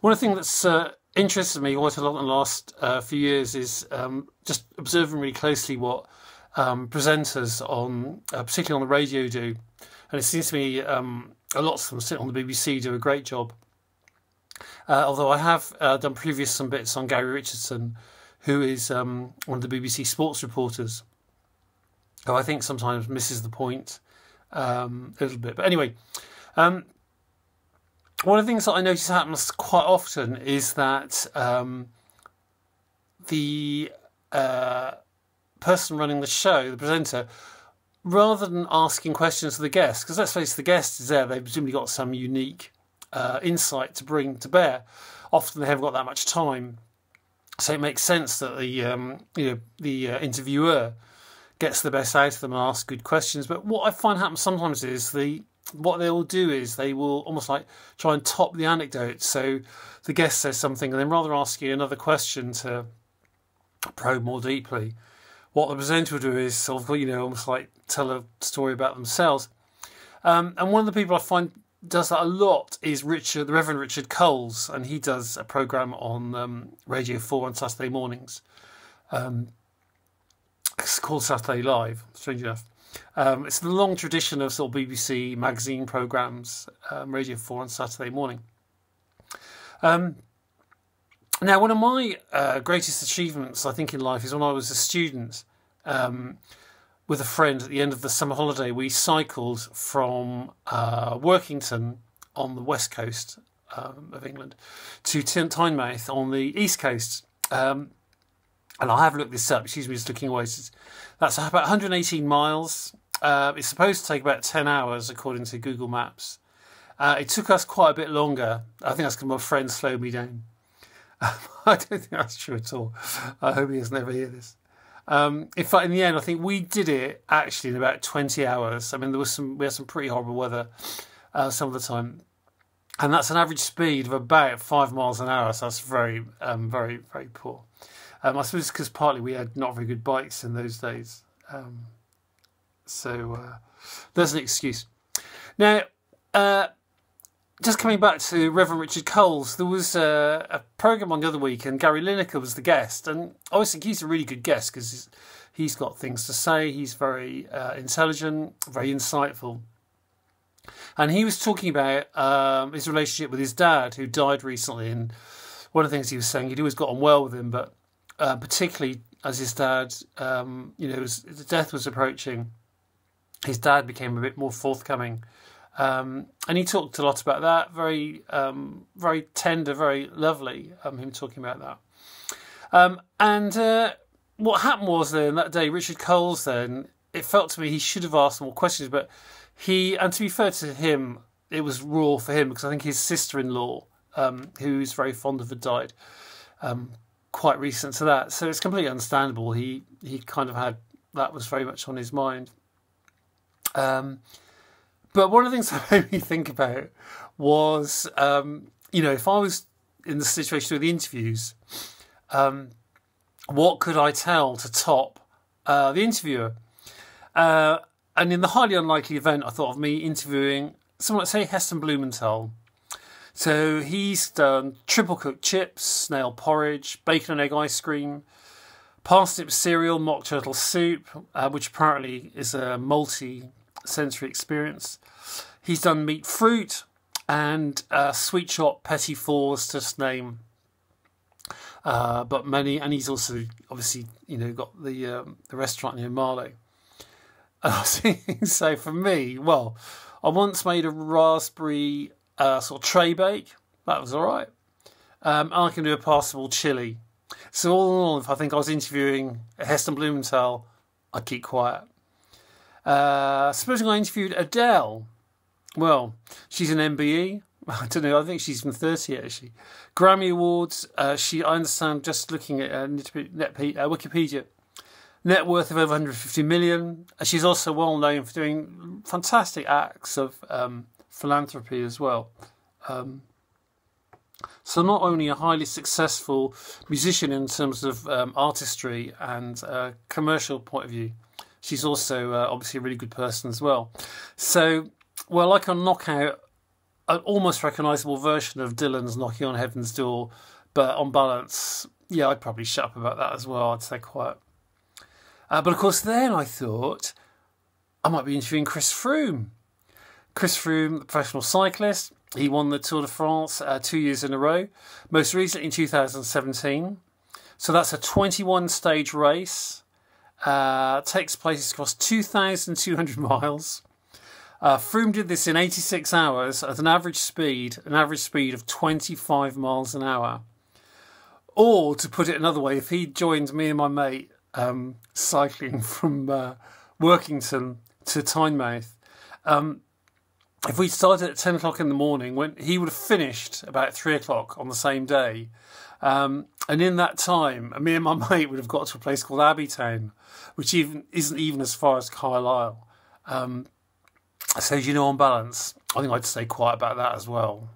one of the things that's uh, interested me quite a lot in the last uh, few years is um, just observing really closely what um, presenters on, uh, particularly on the radio, do. And it seems to me um, a lot of them sit on the BBC do a great job. Uh, although I have uh, done previous some bits on Gary Richardson, who is um, one of the BBC sports reporters, who I think sometimes misses the point um, a little bit. But anyway, um, one of the things that I notice happens quite often is that um, the uh, person running the show, the presenter, rather than asking questions to the guest, because let's face it, the guest is there, they've presumably got some unique uh, insight to bring to bear. Often they haven't got that much time, so it makes sense that the um, you know the uh, interviewer gets the best out of them and asks good questions. But what I find happens sometimes is the what they will do is they will almost like try and top the anecdote. So the guest says something, and then rather ask you another question to probe more deeply, what the presenter will do is sort of you know almost like tell a story about themselves. Um, and one of the people I find does that a lot is Richard, the Reverend Richard Coles, and he does a program on um, Radio Four on Saturday mornings. Um, it's called Saturday Live. Strange enough. Um, it's the long tradition of sort of BBC magazine programs, um, Radio 4 on Saturday morning. Um, now, one of my uh, greatest achievements, I think, in life is when I was a student um, with a friend at the end of the summer holiday. We cycled from uh, Workington on the west coast um, of England to Tynemouth on the east coast. Um, and I have looked this up. Excuse me, just looking away. That's about 118 miles. Uh, it's supposed to take about 10 hours, according to Google Maps. Uh, it took us quite a bit longer. I think that's because my friend slowed me down. I don't think that's true at all. I hope he has never hear this. Um, in fact, in the end, I think we did it actually in about 20 hours. I mean, there was some we had some pretty horrible weather uh, some of the time, and that's an average speed of about five miles an hour. So that's very, um, very, very poor. Um, I suppose because partly we had not very good bikes in those days. Um, so uh, there's an excuse. Now, uh, just coming back to Reverend Richard Coles, there was a, a program on the other week, and Gary Lineker was the guest. And I he's a really good guest because he's, he's got things to say. He's very uh, intelligent, very insightful. And he was talking about um, his relationship with his dad, who died recently. And one of the things he was saying, he'd always got on well with him, but uh, particularly as his dad, um, you know, the death was approaching, his dad became a bit more forthcoming. Um, and he talked a lot about that. Very, um, very tender, very lovely. Um, him talking about that. Um, and uh, what happened was then that day, Richard Coles. Then it felt to me he should have asked more questions, but he, and to be fair to him, it was raw for him because I think his sister-in-law, um, who's very fond of her, died. Um, quite recent to that. So it's completely understandable. He he kind of had that was very much on his mind. Um, but one of the things that made me think about was, um, you know, if I was in the situation with the interviews, um, what could I tell to top uh, the interviewer? Uh, and in the highly unlikely event, I thought of me interviewing someone like, say, Heston Blumenthal, so he's done triple cooked chips, snail porridge, bacon and egg ice cream, parsnip cereal, mock turtle soup, uh, which apparently is a multi sensory experience. He's done meat fruit and uh, sweet shop petit fours, just name. Uh, but many, and he's also obviously you know got the um, the restaurant near Marlow. And I was thinking, so for me, well, I once made a raspberry uh, sort of tray bake. That was all right. Um, I can do a passable chili. So all in all, if I think I was interviewing Heston Blumenthal, I'd keep quiet. Uh, supposing I interviewed Adele, well, she's an MBE. I don't know. I think she's from 30 actually. Grammy Awards. Uh, she, I understand, just looking at uh, net, uh, Wikipedia, net worth of over 150 million. She's also well known for doing fantastic acts of um, philanthropy as well. Um, so not only a highly successful musician in terms of um, artistry and uh, commercial point of view, she's also uh, obviously a really good person as well. So, well, I can knock out an almost recognisable version of Dylan's knocking on heaven's door, but on balance, yeah, I'd probably shut up about that as well. I'd stay quiet. Uh, but of course, then I thought I might be interviewing Chris Froome. Chris Froome, the professional cyclist, he won the Tour de France uh, two years in a row, most recently in 2017. So that's a 21 stage race. Uh, takes place across 2,200 miles. Uh, Froome did this in 86 hours at an average speed, an average speed of 25 miles an hour. Or to put it another way, if he joined me and my mate um, cycling from uh, Workington to Tynemouth, um, if we started at 10 o'clock in the morning, when he would have finished about 3 o'clock on the same day. Um, and in that time, me and my mate would have got to a place called Abbeytown, which even isn't even as far as Carlisle. Um, so, you know, on balance, I think I'd stay quiet about that as well.